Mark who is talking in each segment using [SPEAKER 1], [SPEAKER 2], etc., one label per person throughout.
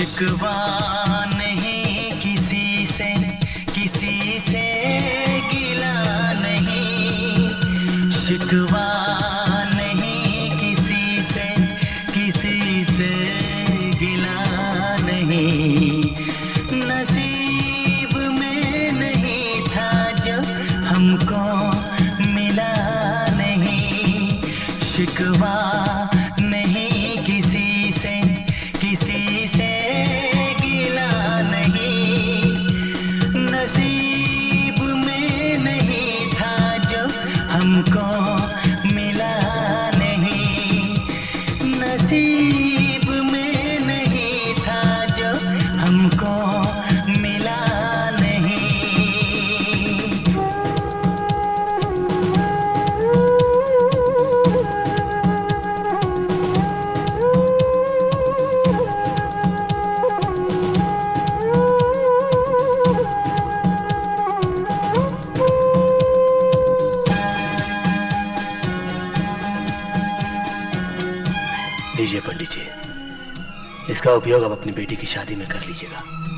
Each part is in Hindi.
[SPEAKER 1] शिकवा।
[SPEAKER 2] लीजिए पंडित जी। इसका उपयोग आप अपनी बेटी की शादी में कर लीजिएगा।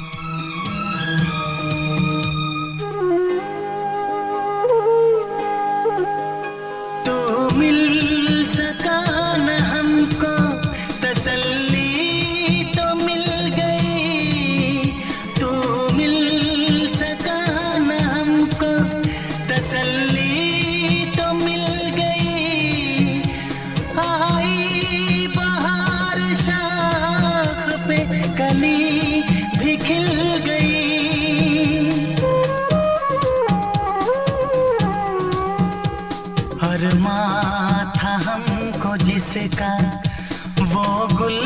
[SPEAKER 1] से का वो गुल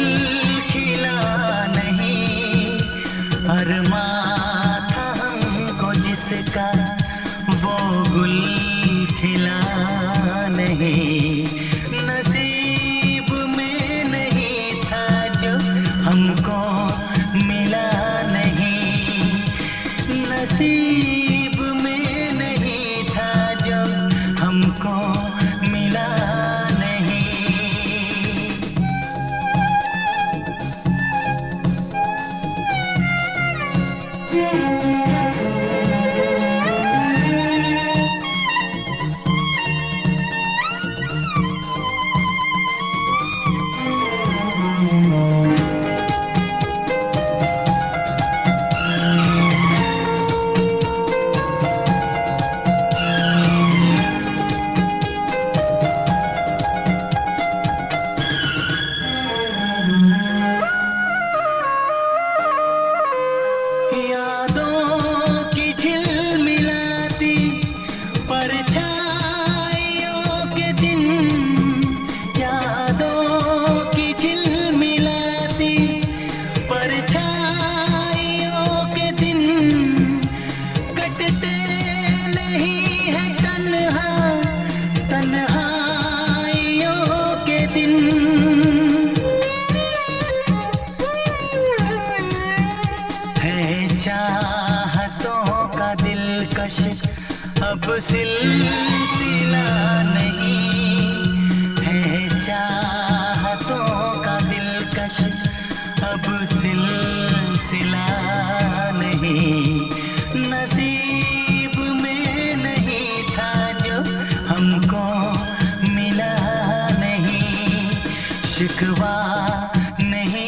[SPEAKER 1] खिला नहीं। अरमा था हमको जिसका वो गुल खिला नहीं। नसीब में नहीं था जो हमको मिला नहीं। नसीब नहीं। है का अब नहीं। नसीब में नहीं था जो हमको मिला नहीं। शिकवा नहीं